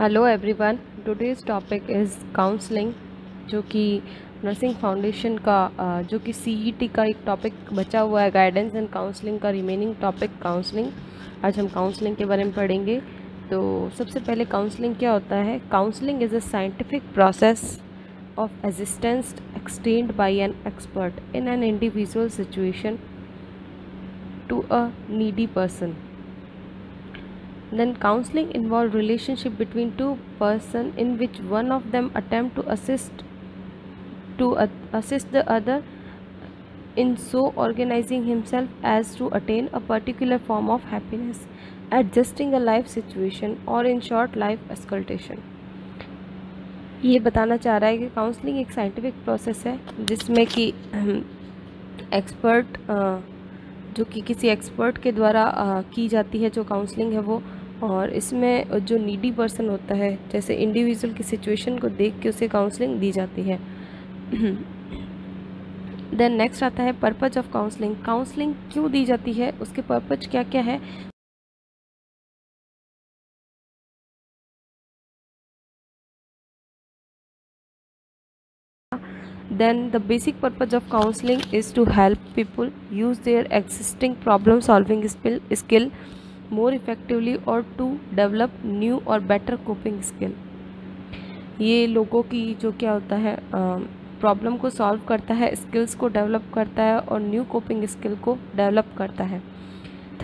Hello everyone today's topic is counselling जो कि nursing foundation का जो कि सीईटी का एक टॉपिक बचा हुआ है गाइडेंस एंड काउंसलिंग का रिमेनिंग टॉपिक काउंसलिंग आज हम काउंसलिंग के बारे में पढ़ेंगे। तो सबसे पहले काउंसलिंग क्या होता है? Counselling is a scientific process of assistance extend by an expert in an individual situation to a needy person. Then counseling involve relationship between two person in which one of them attempt to assist to assist the other in so organizing himself as to attain a particular form of happiness adjusting a life situation or in short life auscultation ये बताना चाह रहा है कि counselling एक scientific process है जिसमें कि एक्सपर्ट जो कि किसी एक्सपर्ट के द्वारा की जाती है जो काउंसलिंग है वो और इसमें जो नीडी पर्सन होता है जैसे इंडिविजुअल की सिचुएशन को देख के उसे काउंसलिंग दी जाती है। देन नेक्स्ट आता है पर्पज ऑफ़ काउंसलिंग काउंसलिंग क्यों दी जाती है? उसके पर्पज क्या क्या है? Then the basic purpose of counseling is to help people use their existing problem solving skill, skill more effectively or to develop new or better coping skill. ये लोगों की जो क्या होता है प्रॉब्लम को सॉल्व करता है स्किल्स को डेवलप करता है और न्यू कोपिंग स्किल को डेवलप करता है।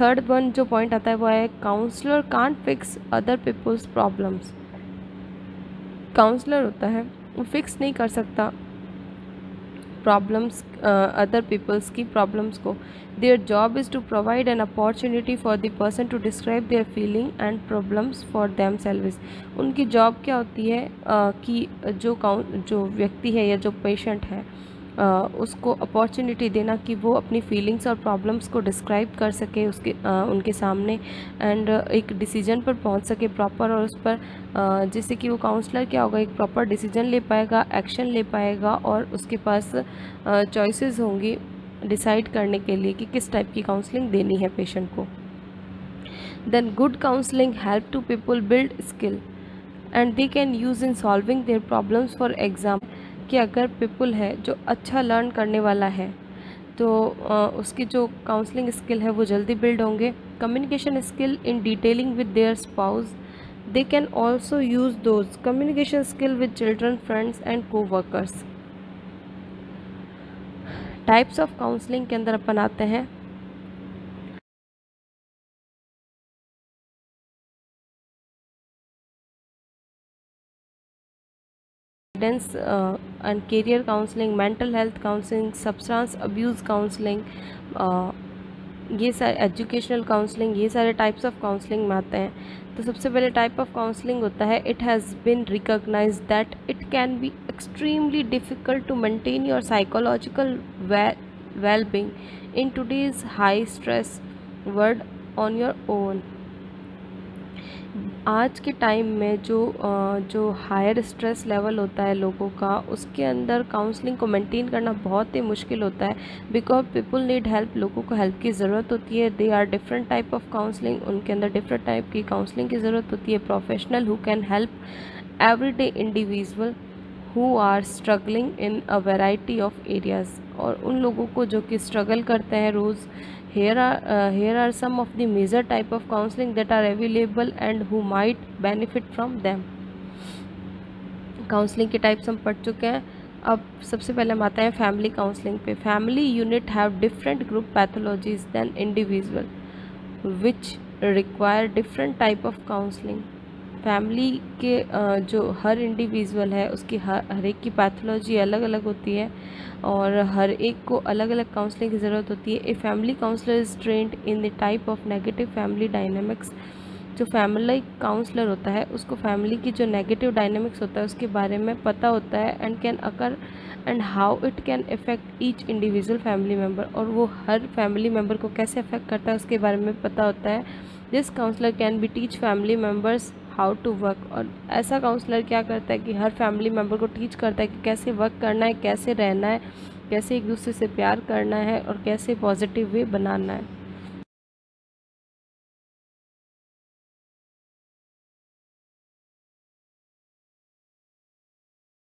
थर्ड वन जो पॉइंट आता है वो है counsellor can't fix other people's problems counsellor होता है, वो फिक्स नहीं कर सकता। प्रॉब्लम्स अदर पीपल्स की प्रॉब्लम्स को their job is to provide an opportunity for the person to describe their feeling and problems for themselves उनकी जॉब क्या होती है? Uh, कि जो काउं जो व्यक्ति है या जो पेशेंट है उसको अपॉर्चुनिटी देना कि वो अपनी फीलिंग्स और प्रॉब्लम्स को डिस्क्राइब कर सके उसके उनके सामने एंड एक डिसीज़न पर पहुँच सके प्रॉपर और उस पर जिससे कि वो काउंसलर क्या होगा, एक प्रॉपर डिसीज़न ले पाएगा एक्शन ले पाएगा और उसके पास चॉइसेस होंगी डिसाइड करने के लिए कि किस टाइप की काउंसलिंग देनी है पेशेंट को। Then good counselling help to people build skill and they can use in solving their problems for exam कि अगर पीपल है जो अच्छा लर्न करने वाला है तो उसकी जो काउंसलिंग स्किल है वो जल्दी बिल्ड होंगे। Communication skill in detailing with their spouse they can also use those communication skill with children friends and coworkers types of counselling के अंदर अपन आते हैं। Guidance uh, and career counseling mental health counseling abuse counseling uh, ये सारे educational counselling ये सारे types of counselling में आते हैं। तो सबसे पहले टाइप ऑफ़ काउंसलिंग होता है it has been recognise that it can be extremely difficult to maintain your psychological well being in today's high stress world on your own आज के टाइम में जो जो हायर स्ट्रेस लेवल होता है लोगों का, उसके अंदर काउंसलिंग को मेंटेन करना बहुत ही मुश्किल होता है। बिकॉज़ पीपल नीड हेल्प लोगों को हेल्प की ज़रूरत होती है। They are different type of counselling उनके अंदर डिफरेंट टाइप की काउंसलिंग की ज़रूरत होती है। Professional who can help every day individual who are struggling in a variety of areas और उन लोगों को जो कि स्ट्रगल करते हैं रोज़ here are uh, here are some of the major type of counseling that are available and who might benefit from them. Counselling के टाइप्स हम पढ़ चुके हैं। अब सबसे पहले हम आते हैं फैमिली काउंसलिंग पे। Family unit have different group pathologies then individual which require different type of counselling family के जो हर इंडिविजुअल है, उसकी हर हर एक की पैथोलॉजी अलग अलग होती है और हर एक को अलग अलग काउंसलिंग की ज़रूरत होती है। A family counsellor is trained in the type of negative family dynamics जो फैमिली काउंसलर होता है, उसको फैमिली की जो नेगेटिव डायनेमिक्स होता है, उसके बारे में पता होता है and can occur and how it can affect each individual family member और वो हर फैमिली मेंबर को कैसे अफेक्ट करता है, उसके बारे में पता होता है। This counsellor can be teach family members how to work और ऐसा काउंसलर क्या करता है कि हर फैमिली मेंबर को टीच करता है कि कैसे वर्क करना है, कैसे रहना है, कैसे एक दूसरे से प्यार करना है और कैसे पॉजिटिव वे बनाना है।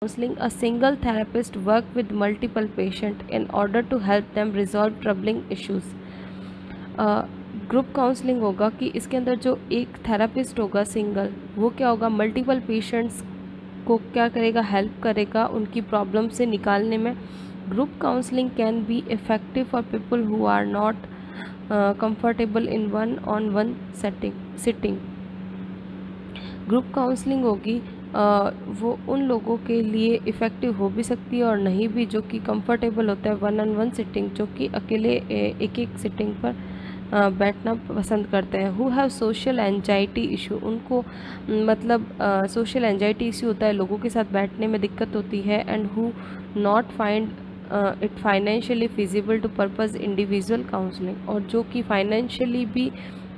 Counselling a single therapist work with multiple patient in order to help them resolve troubling issues group counselling होगा कि इसके अंदर जो एक थेरापिस्ट होगा सिंगल, वो क्या होगा? मल्टीपल पेशेंट्स को क्या करेगा? हेल्प करेगा उनकी प्रॉब्लम से निकालने में। Group counselling can be effective for people who are not comfortable in one on one setting, sitting. Group counselling होगी वो उन लोगों के लिए इफ़ेक्टिव हो भी सकती है और नहीं भी, जो कि कंफर्टेबल होता है वन ऑन वन सिटिंग, जो कि अकेले एक एक सिटिंग पर बैठना पसंद करते हैं। Who have social anxiety issue उनको मतलब सोशल एनजाइटी इशू होता है। लोगों के साथ बैठने में दिक्कत होती है and who not find it financially feasible to purpose individual counselling और जो कि फाइनेंशियली भी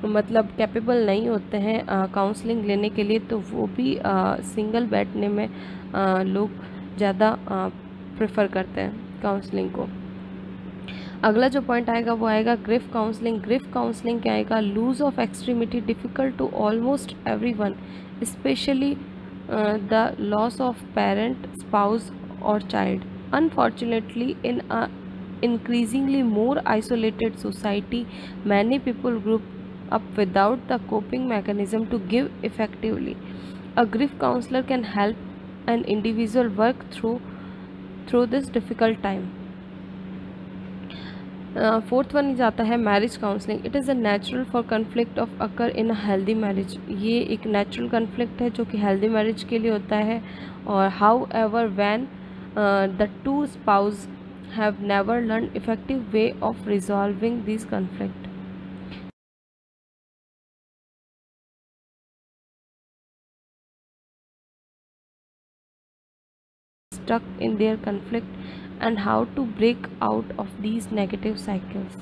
मतलब कैपेबल नहीं होते हैं काउंसलिंग लेने के लिए तो वो भी सिंगल बैठने में आ, लोग ज़्यादा प्रेफर करते हैं काउंसलिंग को। अगला जो पॉइंट आएगा वो आएगा ग्रिफ काउंसलिंग। ग्रिफ काउंसलिंग क्या आएगा? Lose of extremity difficult to almost every one especially the loss of parent spouse और child unfortunately in increasingly more isolated society many people group up without the coping mechanism to give effectively a grief counsellor can help an individual work through through this difficult time fourth one जाता है marriage counselling it is a natural for conflict of occur in a healthy marriage ये एक natural conflict है जो कि healthy marriage के लिए होता है और however when the two spouse have never learn effective way of resolving this conflict stuck in their conflict and how to break out of these negative cycles.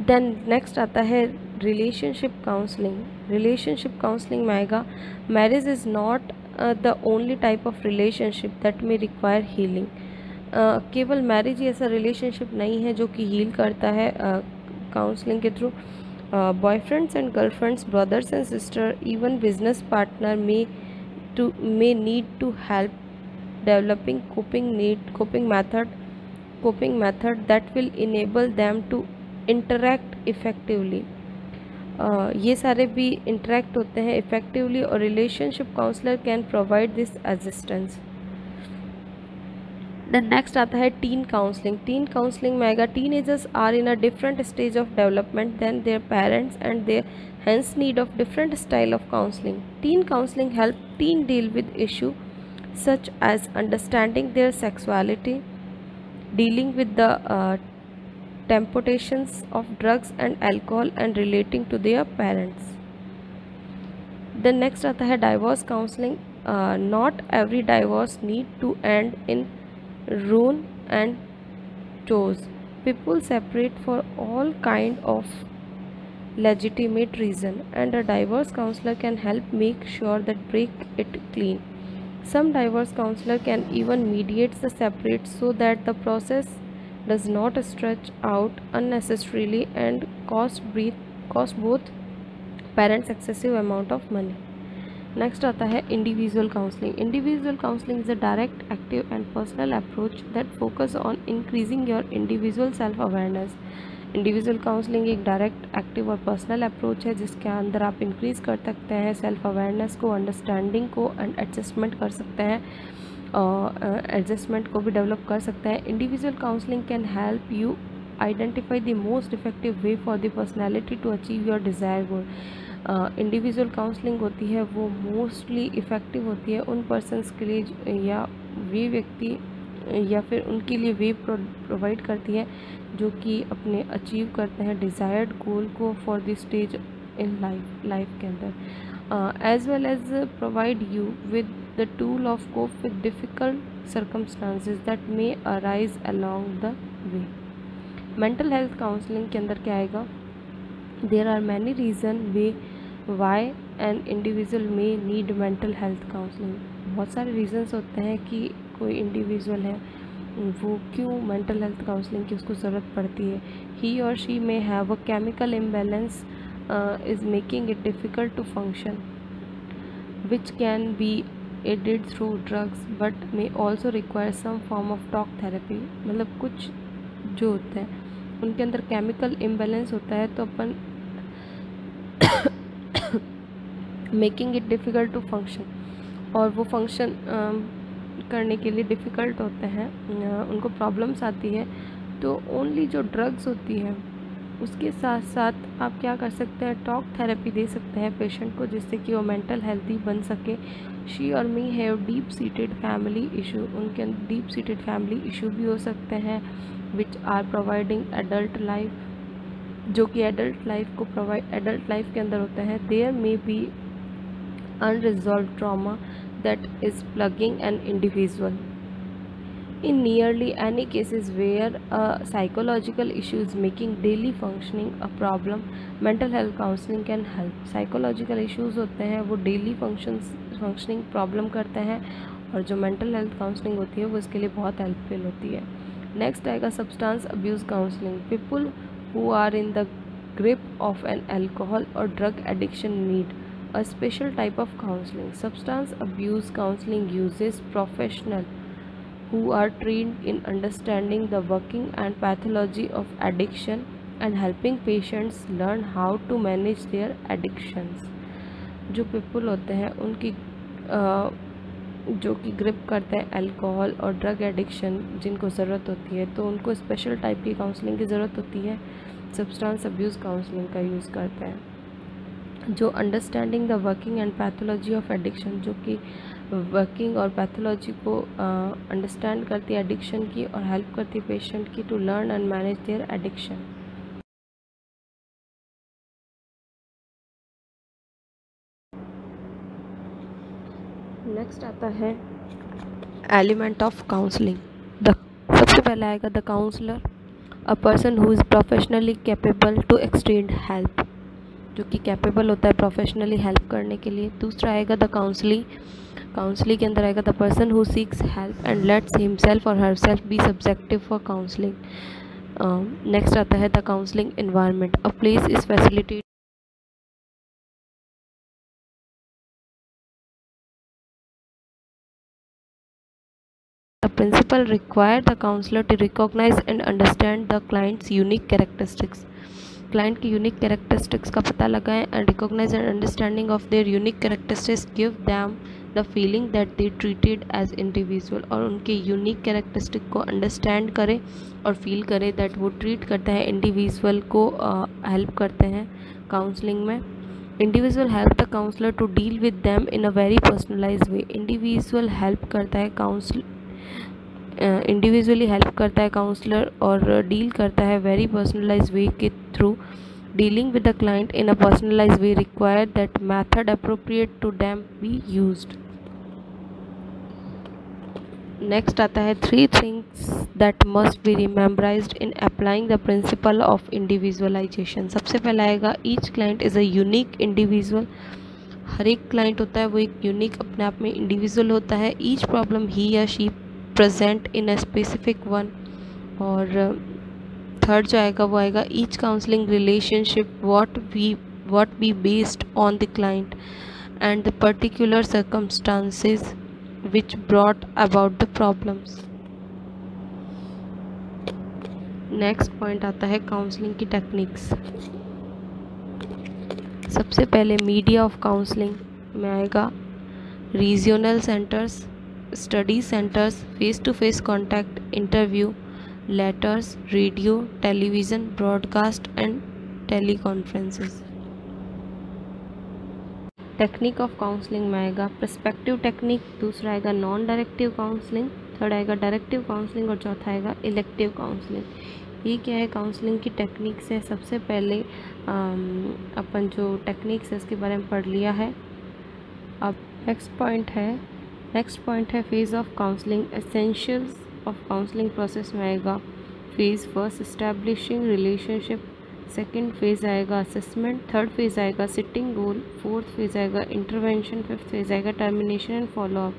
Then next आता है relationship counselling relationship counselling में आएगा marriage is not the only type of relationship that may require healing केवल marriage ही ऐसा relationship नहीं है जो कि हील करता है काउंसलिंग uh, के through boyfriends and girlfriends brothers and sister even business partner में to may need to help developing coping need coping method coping method that will enable them to interact effectively uh, ये सारे भी interact होते हैं effectively और relationship counsellor can provide this assistance then next आता है teen counselling teen counselling में आएगा teenagers are in a different stage of development then their parents and their hence need of different style of counselling teen counselling help teen deal with issue such as understanding their sexuality dealing with the temptations of drugs and alcohol and relating to their parents then next आता है divorce counselling not every divorce need to end in ruin and chores. People separate for all kind of legitimate reason and a divorce counselor can help make sure that break it clean. Some divorce counselor can even mediate the separate so that the process does not stretch out unnecessarily and cost, breathe, cost both parents excessive amount of money. Next आता है individual counselling Individual counselling is a direct active and personal approach that focus on increasing your individual self awareness individual counselling एक direct active और personal approach है जिसके अंदर आप increase कर सकते हैं सेल्फ अवेयरनेस को अंडरस्टैंडिंग को एंड एडजस्टमेंट कर सकते हैं एडजस्टमेंट को भी डेवलप कर सकते हैं. Individual counselling can help you identify the most effective way for the personality to achieve your desire goal individual counselling होती है, वो मोस्टली इफ़ेक्टिव होती है उन पर्सनस के लिए या वे व्यक्ति, या फिर उनके लिए वे प्रोवाइड करती है जो कि अपने अचीव करते हैं डिज़ायर्ड गोल को for the stage in life life के अंदर। As well as provide you with the tool of cope with difficult circumstances that may arise along the way mental health counselling के अंदर क्या आएगा? There are many reason way why an individual may need mental health counselling बहुत सारे reasons होते हैं कि कोई इंडिविजुअल है, वो क्यों मेंटल हेल्थ काउंसलिंग की उसको ज़रूरत पड़ती है? ही और she may have a chemical imbalance is making it difficult to function which can be aided through drugs, but may also require some form of talk therapy. मतलब कुछ जो होते हैं, उनके अंदर केमिकल इम्बेलेंस होता है तो अपन making it difficult to function और वो फ़ंक्शन करने के लिए डिफ़िकल्ट होते हैं उनको प्रॉब्लम्स आती है तो ओनली जो ड्रग्स होती है, उसके साथ साथ आप क्या कर सकते हैं टॉक थेरेपी दे सकते हैं पेशेंट को, जिससे कि वो मेंटल हेल्थी बन सके। शी और may have deep seated family issue उनके डीप सीटेड फैमिली इशू भी हो सकते हैं which are providing adult life जो कि एडल्ट लाइफ को प्रोवाइड एडल्ट लाइफ के अंदर होते हैं there may be unresolved trauma that is plugging an individual in nearly any cases where a psychological issue is making daily functioning a problem mental health counseling can help psychological issues होते हैं वो daily functions functioning problem करते हैं और जो mental health counseling होती है वो इसके लिए बहुत helpful होती है next आएगा substance abuse counseling people who are in the grip of an alcohol or drug addiction need a special type of counseling substance abuse counseling uses professional who are trained in understanding the working and pathology of addiction and helping patients learn how to manage their addictions जो people होते हैं उनकी आ, जो कि grip करते हैं alcohol और ड्रग एडिक्शन जिनको ज़रूरत होती है तो उनको स्पेशल टाइप की काउंसलिंग की ज़रूरत होती है सब्सटेंस अब्यूज़ काउंसलिंग का यूज़ करते हैं जो understanding the working and pathology of addiction जो कि वर्किंग और पैथोलॉजी को अंडरस्टैंड uh, करती है एडिक्शन की और हेल्प करती है पेशेंट की to learn and manage their addiction next आता है एलिमेंट ऑफ़ काउंसलिंग द सबसे पहले आएगा the counsellor a person who is professionally capable to extend help जो कि कैपेबल होता है प्रोफेशनली हेल्प करने के लिए। दूसरा आएगा द काउंसलिंग काउंसलिंग के अंदर आएगा the person who seeks help and lets himself और herself be subjective for counselling next आता है the counselling environment a place is facility The principal require the counselor to recognize and understand the client's unique characteristics. Client की unique characteristics का पता लगाएँ and recognise and understanding of their unique characteristics give them the feeling that they treated as individual और उनके unique characteristic को understand करें और feel करें दैट वो ट्रीट करते हैं इंडिविजुअल को हेल्प uh, करते हैं काउंसलिंग में. Individual help the counsellor to deal with them in a very personalise way individual help करता है काउंसल इंडिविजुअली हेल्प करता है काउंसलर और डील करता है वेरी पर्सनलाइज वे के through dealing with the client in a personalise way require that method appropriate to them be use next आता है three things that must be remembered in applying the principle of individualisation सबसे पहला आएगा each client is a unique individual हर एक client होता है, वो एक यूनिक अपने आप में इंडिविजुअल होता है. ईच प्रॉब्लम ही या she present in a specific one और थर्ड जो आएगा वो आएगा। Each counselling relationship what we what be based on the client and the particular circumstances which brought about the problems next point आता है counselling की techniques सबसे पहले मीडिया ऑफ़ काउंसलिंग में आएगा। Regional centres study centres face to face contact, interview, letters, radio, television, broadcast and teleconferences. Technique of counselling में आएगा prospective technique दूसरा आएगा नॉन डायरेक्टिव काउंसलिंग थर्ड आएगा डायरेक्टिव काउंसलिंग और चौथा आएगा इलेक्टिव काउंसलिंग ये क्या है? काउंसलिंग की टेक्निक्स है सबसे पहले अपन जो टेक्निक्स है इसके बारे में पढ़ लिया है। अब नेक्स्ट पॉइंट है नेक्स्ट पॉइंट है phase of counselling essentials of counselling process में आएगा। Phase first establishing relationship second phase आएगा असेसमेंट थर्ड फ़ेज़ आएगा सिटिंग गोल फोर्थ फ़ेज़ आएगा इंटरवेंशन फिफ्थ फ़ेज़ आएगा टर्मिनेशन एंड फॉलो अप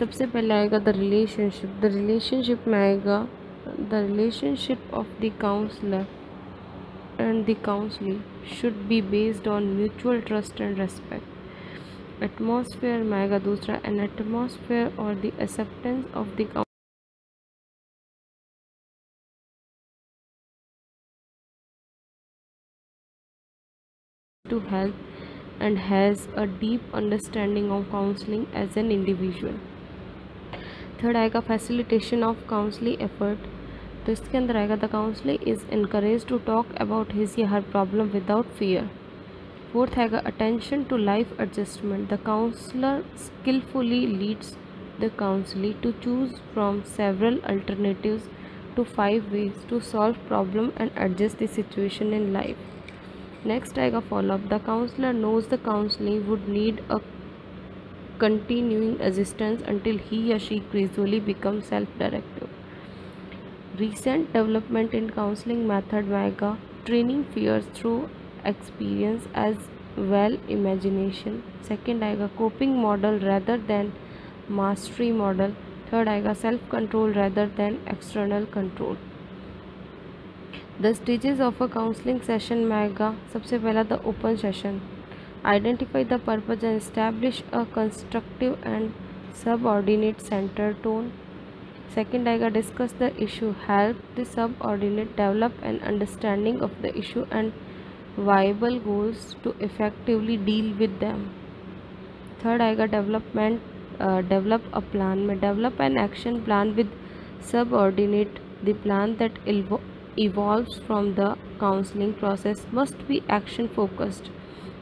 सबसे पहले आएगा द रिलेशनशिप द रिलेशनशिप में आएगा the relationship of the counsellor and the counselling should be based on mutual trust and respect atmosphere में आएगा दूसरा एन एटमॉस्फेयर और the acceptance of the to help and has a deep understanding of counseling as an individual. Third आएगा facilitation of counselling effort तो इसके अंदर आएगा the counselling is encourage to talk about his या her problem without fear fourth आएगा attention to life adjustment the counsellor skilfully leads the counselee to choose from several alternatives to five ways to solve problem and adjust the situation in life next आएगा follow up the counsellor knows the counselling would need a continuing assistance until he or she gradually becomes self-directive. Recent development in counseling method Vega training fears through experience as well imagination. Second आएगा coping model rather than mastery model. Third आएगा self control rather than external control. The stages of a counseling session में आएगा सबसे पहला the open session. Identify the purpose and establish a constructive and subordinate center tone. Second आएगा discuss the issue, help the subordinate develop an understanding of the issue and viable goals to effectively deal with them. Third आएगा development uh, develop a plan में develop an action plan with subordinate the plan that evolves from the counseling process must be action focused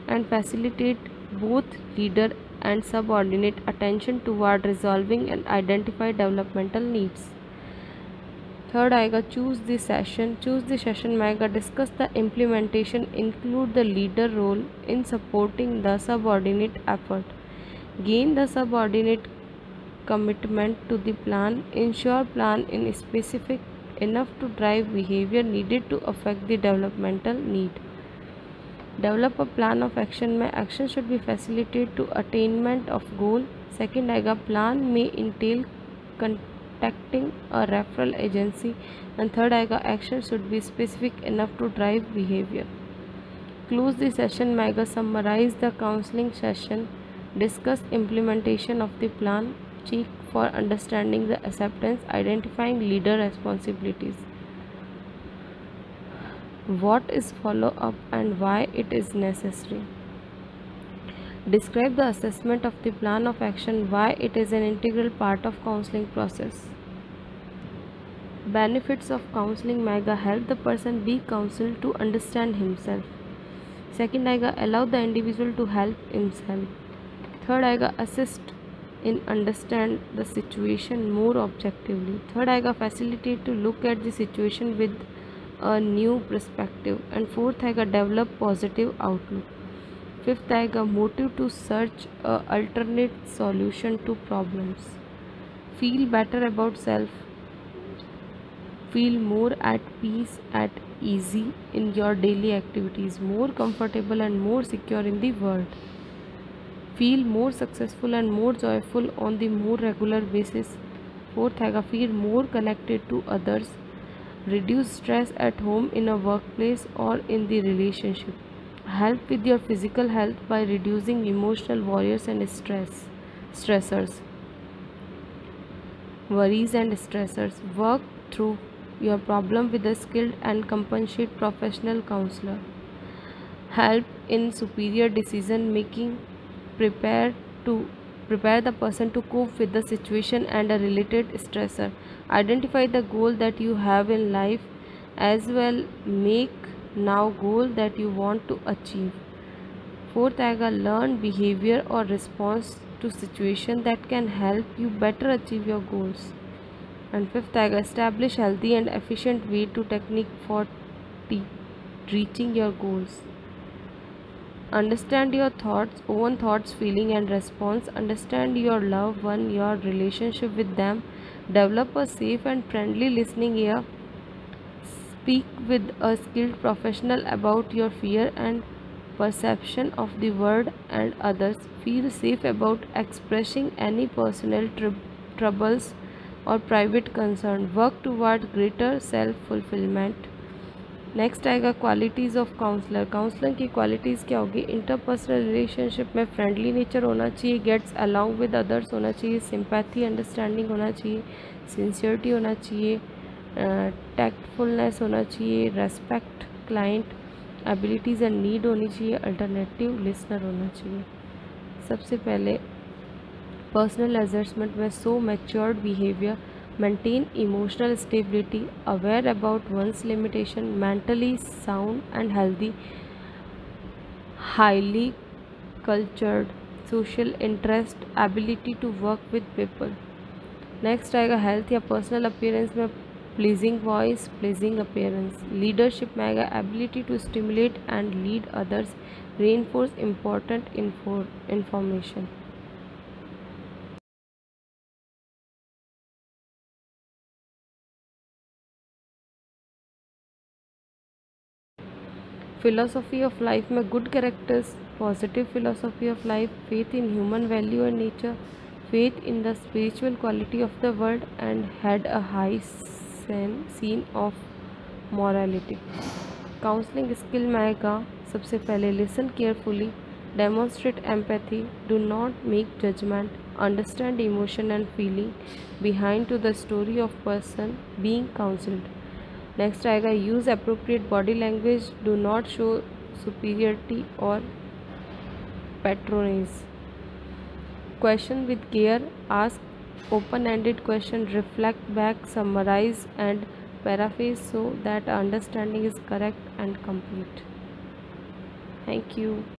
and facilitate both leader and subordinate attention toward resolving and identify developmental needs. Third आएगा choose the session. Choose the session में आएगा discuss the implementation, include the leader role in supporting the subordinate effort. Gain the subordinate commitment to the plan. Ensure plan in specific enough to drive behavior needed to affect the developmental need. Develop a plan of action में action should be facilitate to attainment of goal second आएगा plan में Intel contacting a referral agency and third आएगा action should be specific enough to drive behaviour close the session में आएगा summarise the counselling session discuss implementation of the plan check for understanding the acceptance, identifying leader responsibilities. What is follow up and why it is necessary? Describe the assessment of the plan of action, why it is an integral part of counseling process. Benefits of counseling mega help the person be counseled to understand himself. Second, I allow the individual to help himself. Third, I assist in understand the situation more objectively third aega facilitate to look at the situation with a new perspective and fourth आएगा develop positive outlook fifth आएगा motive to search a alternate solution to problems feel better about self feel more at peace at easy in your daily activities more comfortable and more secure in the world feel more successful and more joyful on the more regular basis fourth आएगा feel more connected to others reduce stress at home in a workplace or in the relationship help with your physical health by reducing emotional worries and stress stressors worries and stressors work through your problem with a skilled and compassionate professional counselor help in superior decision making prepare to prepare the person to cope with the situation and a related stressor. Identify the goal that you have in life as well. Make now goal that you want to achieve. Fourth aega learn behavior or response to situation that can help you better achieve your goals. And fifth aega establish healthy and efficient way to technique for reaching your goals understand your thoughts own thoughts feeling and response. Understand your loved one your relationship with them. Develop a safe and friendly listening ear. Speak with a skilled professional about your fear and perception of the world and others. Feel safe about expressing any personal tr troubles or private concern. Work toward greater self fulfillment next आएगा qualities of counsellor counsellor की qualities क्या होगी? Interpersonal relationship में friendly nature होना चाहिए gets along with others होना चाहिए sympathy understanding होना चाहिए सिंसियरिटी होना चाहिए टैक्टफुलनेस होना चाहिए respect client abilities and need होनी चाहिए अल्टरनेटिव लिसनर होना चाहिए। सबसे पहले पर्सनल एडजस्टमेंट में so matured behaviour maintain emotional stability aware about one's limitation mentally sound and healthy highly cultured social interest ability to work with people next आएगा health या personal appearance में pleasing voice pleasing appearance leadership में आएगा ability to stimulate and lead others reinforce important information philosophy of life में good characters positive philosophy of life faith in human value and nature faith in the spiritual quality of the world and had a high sense of morality counselling skill में आएगा सबसे पहले listen carefully demonstrate empathy do not make judgement understand emotion and feeling behind to the story of person being counselled next आएगा use appropriate body language do not show superiority और patronage question with care ask open ended question reflect back summarise and paraphrase so that understanding is correct and complete. Thank you.